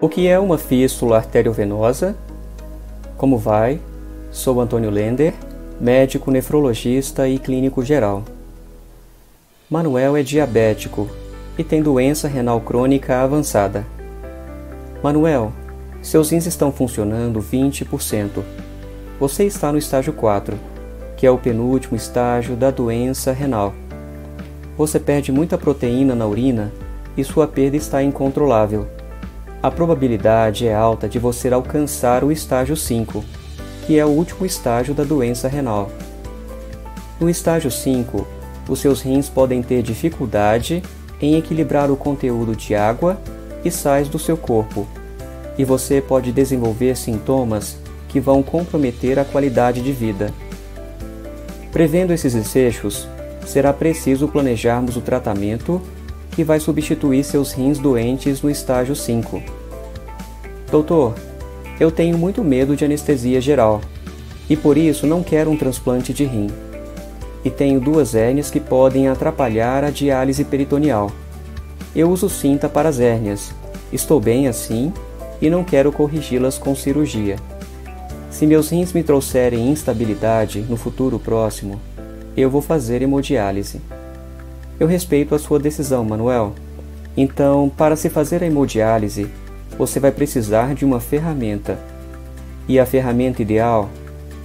O que é uma fístula arteriovenosa? Como vai? Sou Antônio Lender, médico nefrologista e clínico geral. Manuel é diabético e tem doença renal crônica avançada. Manuel, seus rins estão funcionando 20%. Você está no estágio 4, que é o penúltimo estágio da doença renal. Você perde muita proteína na urina e sua perda está incontrolável a probabilidade é alta de você alcançar o estágio 5, que é o último estágio da doença renal. No estágio 5, os seus rins podem ter dificuldade em equilibrar o conteúdo de água e sais do seu corpo, e você pode desenvolver sintomas que vão comprometer a qualidade de vida. Prevendo esses desfechos, será preciso planejarmos o tratamento que vai substituir seus rins doentes no estágio 5. Doutor, eu tenho muito medo de anestesia geral e por isso não quero um transplante de rim. E tenho duas hérnias que podem atrapalhar a diálise peritoneal. Eu uso cinta para as hérnias. Estou bem assim e não quero corrigi-las com cirurgia. Se meus rins me trouxerem instabilidade no futuro próximo, eu vou fazer hemodiálise. Eu respeito a sua decisão, Manuel. Então, para se fazer a hemodiálise, você vai precisar de uma ferramenta. E a ferramenta ideal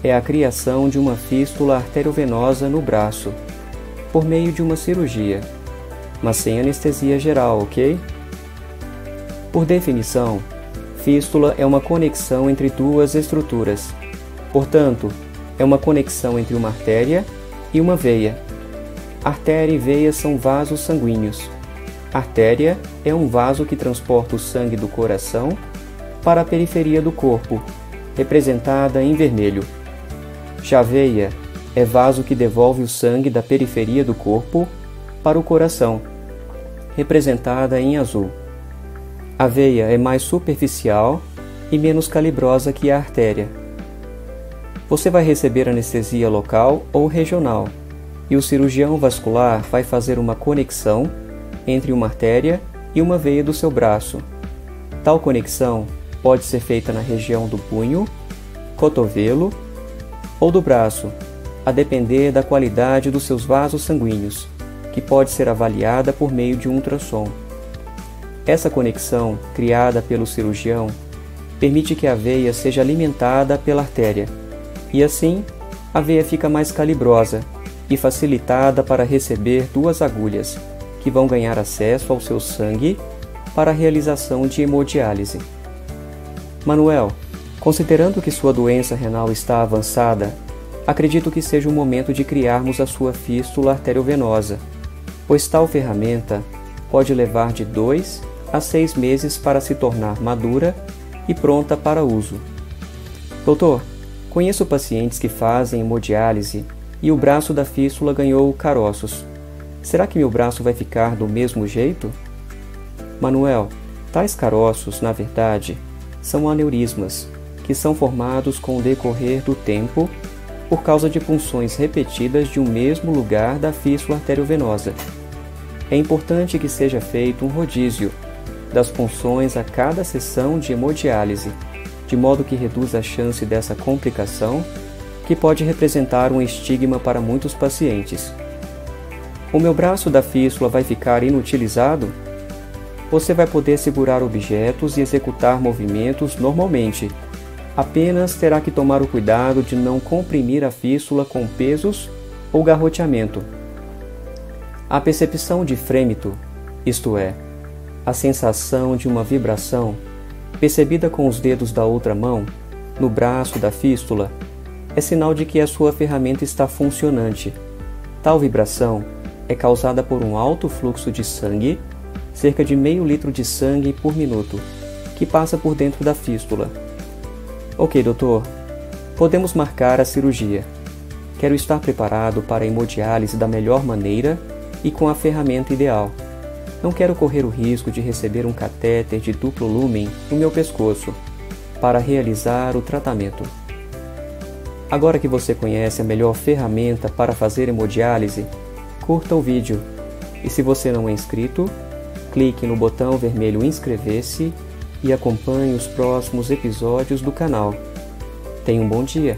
é a criação de uma fístula arteriovenosa no braço, por meio de uma cirurgia, mas sem anestesia geral, ok? Por definição, fístula é uma conexão entre duas estruturas. Portanto, é uma conexão entre uma artéria e uma veia Artéria e veia são vasos sanguíneos. Artéria é um vaso que transporta o sangue do coração para a periferia do corpo, representada em vermelho. Já veia é vaso que devolve o sangue da periferia do corpo para o coração, representada em azul. A veia é mais superficial e menos calibrosa que a artéria. Você vai receber anestesia local ou regional e o cirurgião vascular vai fazer uma conexão entre uma artéria e uma veia do seu braço. Tal conexão pode ser feita na região do punho, cotovelo ou do braço, a depender da qualidade dos seus vasos sanguíneos, que pode ser avaliada por meio de um ultrassom. Essa conexão, criada pelo cirurgião, permite que a veia seja alimentada pela artéria, e assim a veia fica mais calibrosa e facilitada para receber duas agulhas, que vão ganhar acesso ao seu sangue para a realização de hemodiálise. Manuel, considerando que sua doença renal está avançada, acredito que seja o momento de criarmos a sua fístula arteriovenosa, pois tal ferramenta pode levar de dois a seis meses para se tornar madura e pronta para uso. Doutor, conheço pacientes que fazem hemodiálise e o braço da fístula ganhou caroços. Será que meu braço vai ficar do mesmo jeito? Manuel, tais caroços, na verdade, são aneurismas, que são formados com o decorrer do tempo por causa de punções repetidas de um mesmo lugar da fístula arteriovenosa. É importante que seja feito um rodízio das punções a cada sessão de hemodiálise, de modo que reduza a chance dessa complicação que pode representar um estigma para muitos pacientes. O meu braço da fístula vai ficar inutilizado? Você vai poder segurar objetos e executar movimentos normalmente. Apenas terá que tomar o cuidado de não comprimir a fístula com pesos ou garroteamento. A percepção de frêmito, isto é, a sensação de uma vibração, percebida com os dedos da outra mão, no braço da fístula, é sinal de que a sua ferramenta está funcionante. Tal vibração é causada por um alto fluxo de sangue, cerca de meio litro de sangue por minuto, que passa por dentro da fístula. Ok, doutor, podemos marcar a cirurgia. Quero estar preparado para a hemodiálise da melhor maneira e com a ferramenta ideal. Não quero correr o risco de receber um catéter de duplo lumen no meu pescoço para realizar o tratamento. Agora que você conhece a melhor ferramenta para fazer hemodiálise, curta o vídeo e se você não é inscrito, clique no botão vermelho inscrever-se e acompanhe os próximos episódios do canal. Tenha um bom dia!